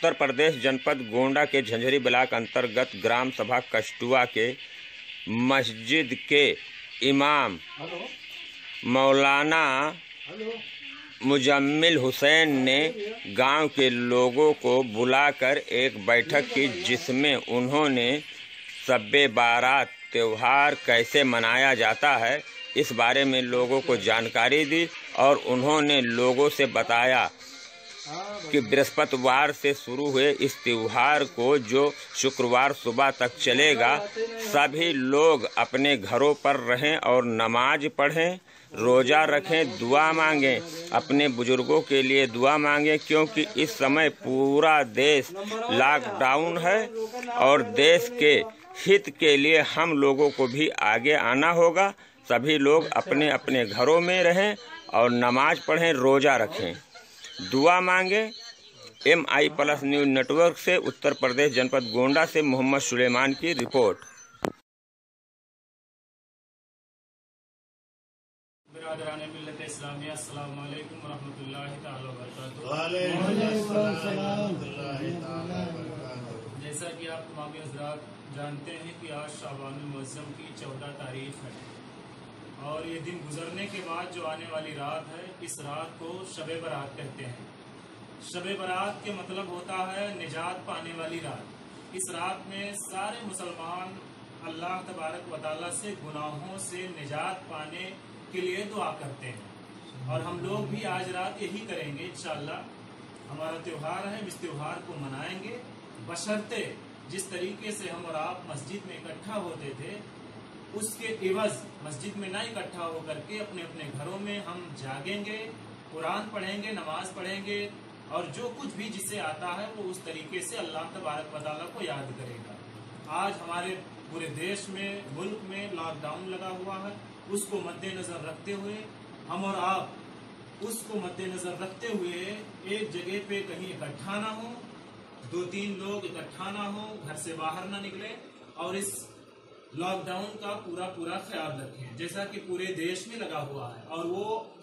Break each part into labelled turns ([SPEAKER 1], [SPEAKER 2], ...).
[SPEAKER 1] उत्तर प्रदेश जनपद गोंडा के झंझरी ब्लॉक अंतर्गत ग्राम सभा कष्टुआ के मस्जिद के इमाम मौलाना मुजम्मिल हुसैन ने गाँव के लोगों को बुलाकर एक बैठक की जिसमें उन्होंने शब्बे बारात त्यौहार कैसे मनाया जाता है इस बारे में लोगों को जानकारी दी और उन्होंने लोगों से बताया। कि बृहस्पतिवार से शुरू हुए इस त्यौहार को जो शुक्रवार सुबह तक चलेगा, सभी लोग अपने घरों पर रहें और नमाज़ पढ़ें, रोज़ा रखें, दुआ मांगें। अपने बुज़ुर्गों के लिए दुआ मांगें, क्योंकि इस समय पूरा देश लॉकडाउन है और देश के हित के लिए हम लोगों को भी आगे आना होगा। सभी लोग अपने अपने घरों में रहें और नमाज़ पढ़ें, रोज़ा रखें। दुआ मांगे। M I plus news network से उत्तर प्रदेश जनपद गोंडा से मोहम्मद सुलेमान की रिपोर्ट।
[SPEAKER 2] जैसा कि आप तमाम हजरात जानते हैं कि आज शाबान मुअज्जम की चौदह तारीख है। और ये दिन गुजरने के बाद जो आने वाली रात है, इस रात को शब बारात कहते हैं। शब बारात के मतलब होता है निजात पाने वाली रात। इस रात में सारे मुसलमान अल्लाह तबारक व ताली से गुनाहों से निजात पाने के लिए दुआ करते हैं। और हम लोग भी आज रात यही करेंगे, इंशाल्लाह। हमारा त्यौहार है इस त्यौहार को मनाएँगे। बशर्ते जिस तरीके से हम और आप मस्जिद में इकट्ठा होते थे उसके इवज मस्जिद में ना इकट्ठा होकर के अपने अपने घरों में हम जागेंगे, कुरान पढ़ेंगे, नमाज़ पढ़ेंगे, और जो कुछ भी जिसे आता है वो उस तरीके से अल्लाह तबारक वाली को याद करेगा। आज हमारे पूरे देश में, मुल्क में लॉकडाउन लगा हुआ है। उसको मद्देनजर रखते हुए हम और आप उसको मद्देनजर रखते हुए एक जगह पे कहीं इकट्ठा ना हो, दो तीन लोग इकट्ठा ना हो, घर से बाहर ना निकले, और इस लॉकडाउन का पूरा पूरा ख्याल रखें। जैसा कि पूरे देश में लगा हुआ है। और वो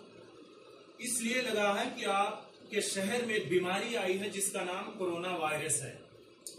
[SPEAKER 2] इसलिए लगा है कि आपके शहर में बीमारी आई है जिसका नाम कोरोना वायरस है।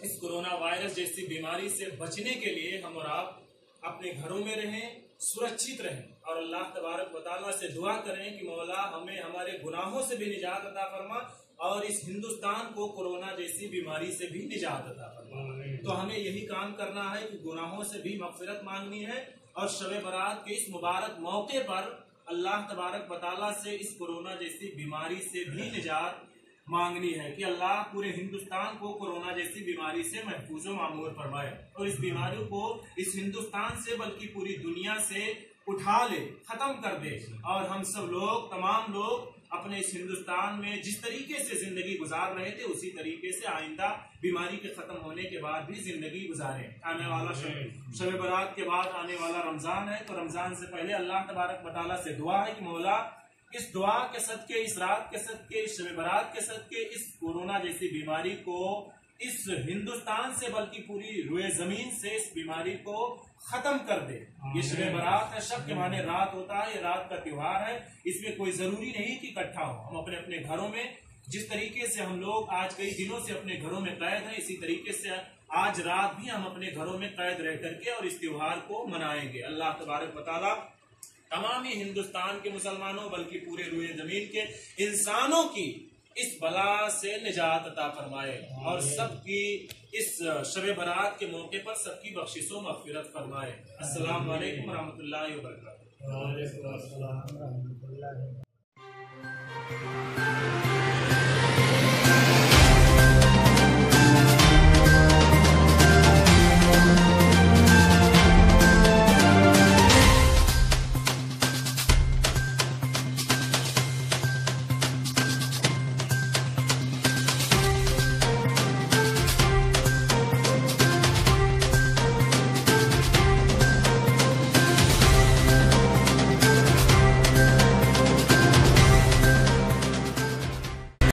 [SPEAKER 2] इस कोरोना वायरस जैसी बीमारी से बचने के लिए हम और आप अपने घरों में रहें, सुरक्षित रहें। और अल्लाह तबारक बताला से दुआ करें कि मौला हमें हमारे गुनाहों से भी निजात अता फरमा और इस हिंदुस्तान को कोरोना जैसी बीमारी से भी निजात अता फरमा। तो हमें यही काम करना है कि गुनाहों से भी मगफिरत मांगनी है और शब बारात के इस मुबारक मौके पर अल्लाह तबारक बताला से इस कोरोना जैसी बीमारी से भी निजात मांगनी है कि अल्लाह पूरे हिंदुस्तान को कोरोना जैसी बीमारी से महफूज मामूर फरमाए और इस बीमारी को इस हिंदुस्तान से बल्कि पूरी दुनिया से उठा ले, खत्म कर दे। और हम सब लोग, तमाम लोग, अपने इस हिंदुस्तान में जिस तरीके से ज़िंदगी गुजार रहे थे, उसी तरीके से आइंदा बीमारी के खत्म होने के बाद भी ज़िंदगी गुजारे। आने वाला शब बारात के बाद आने वाला रमज़ान है तो रमज़ान से पहले अल्लाह तबारक बताला से दुआ है कि मौला, इस दुआ के सद के इस रात के सद के इस शब बारात के सदके, इस कोरोना जैसी बीमारी को इस हिंदुस्तान से बल्कि पूरी रुए ज़मीन से इस बीमारी को खत्म कर दे। ये शब बारात है शब के माने रात होता है ये रात का त्योहार है। इसमें कोई ज़रूरी नहीं कि इकट्ठा हो। हम अपने अपने घरों में जिस तरीके से हम लोग आज कई दिनों से अपने घरों में कैद हैं इसी तरीके से आज रात भी हम अपने घरों में कैद रह करके और इस त्योहार को मनाएँगे। अल्लाह तबारक बताला तमाम ही हिंदुस्तान के मुसलमानों बल्कि पूरे रुए ज़मीन के इंसानों की इस बला से निजात अता फरमाए और सबकी इस शब बरात के मौके पर सबकी बख्शिशो मफफरत फरमाए। अस्सलाम वालेकुम रहमतुल्लाहि व बरकातहू